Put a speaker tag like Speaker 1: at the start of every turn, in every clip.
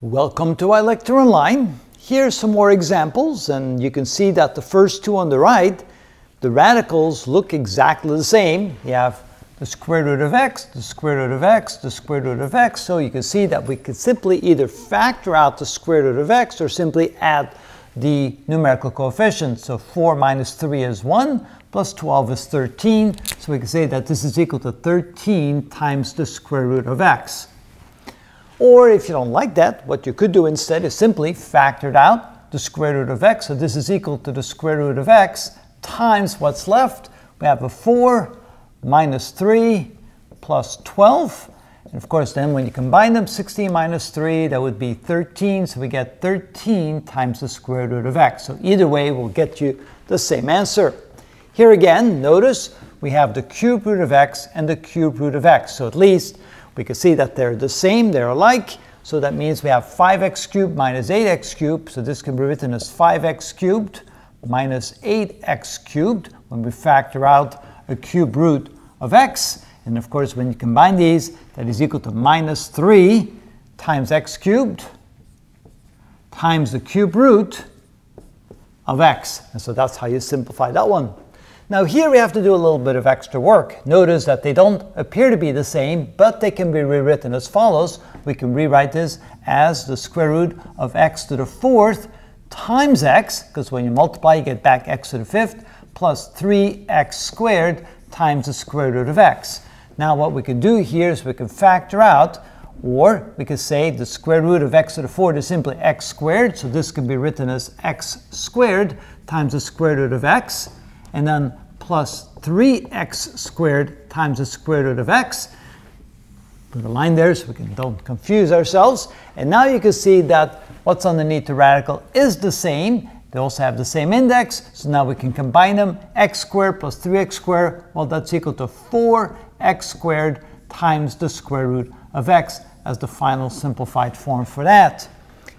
Speaker 1: Welcome to iLecture Online. Here are some more examples, and you can see that the first two on the right, the radicals look exactly the same. You have the square root of x, the square root of x, the square root of x, so you can see that we could simply either factor out the square root of x or simply add the numerical coefficients. So 4 minus 3 is 1, plus 12 is 13, so we can say that this is equal to 13 times the square root of x. Or if you don't like that, what you could do instead is simply factor it out the square root of x. So this is equal to the square root of x times what's left. We have a 4 minus 3 plus 12. And of course, then when you combine them, 16 minus 3, that would be 13. So we get 13 times the square root of x. So either way we'll get you the same answer. Here again, notice we have the cube root of x and the cube root of x. So at least we can see that they're the same, they're alike. So that means we have 5x cubed minus 8x cubed. So this can be written as 5x cubed minus 8x cubed when we factor out a cube root of x. And of course, when you combine these, that is equal to minus 3 times x cubed times the cube root of x. And so that's how you simplify that one. Now here we have to do a little bit of extra work. Notice that they don't appear to be the same, but they can be rewritten as follows. We can rewrite this as the square root of x to the fourth times x, because when you multiply you get back x to the fifth, plus 3x squared times the square root of x. Now what we can do here is we can factor out, or we can say the square root of x to the fourth is simply x squared, so this can be written as x squared times the square root of x and then plus 3x squared times the square root of x. Put a line there so we can, don't confuse ourselves. And now you can see that what's underneath the radical is the same. They also have the same index, so now we can combine them. x squared plus 3x squared, well, that's equal to 4x squared times the square root of x as the final simplified form for that.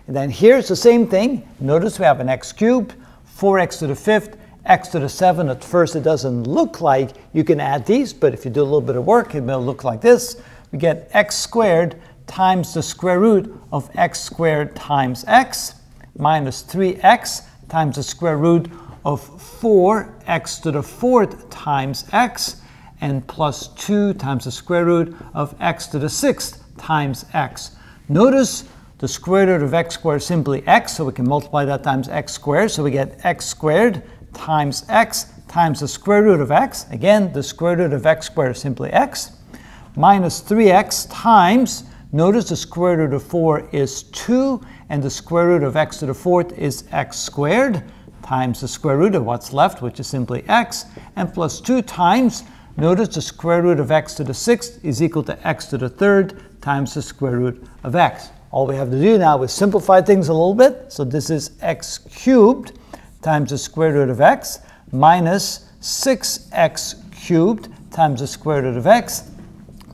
Speaker 1: And then here's the same thing. Notice we have an x cubed, 4x to the fifth, x to the 7. At first, it doesn't look like you can add these, but if you do a little bit of work, it will look like this. We get x squared times the square root of x squared times x minus 3x times the square root of 4x to the fourth times x and plus 2 times the square root of x to the sixth times x. Notice the square root of x squared is simply x, so we can multiply that times x squared. So we get x squared times x times the square root of x. Again, the square root of x squared is simply x. Minus 3x times, notice the square root of 4 is 2, and the square root of x to the fourth is x squared times the square root of what's left, which is simply x, and plus 2 times, notice the square root of x to the sixth is equal to x to the third times the square root of x. All we have to do now is simplify things a little bit. So this is x cubed times the square root of x minus 6x cubed times the square root of x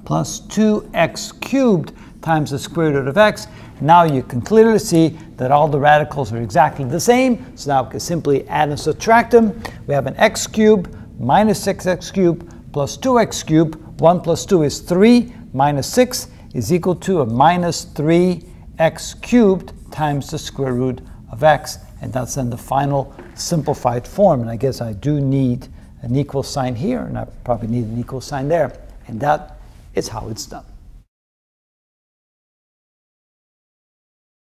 Speaker 1: plus 2x cubed times the square root of x. Now you can clearly see that all the radicals are exactly the same. So now we can simply add and subtract them. We have an x cubed minus 6x cubed plus 2x cubed. 1 plus 2 is 3 minus 6 is equal to a minus 3x cubed times the square root of x. And that's then the final simplified form. And I guess I do need an equal sign here, and I probably need an equal sign there. And that is how it's done.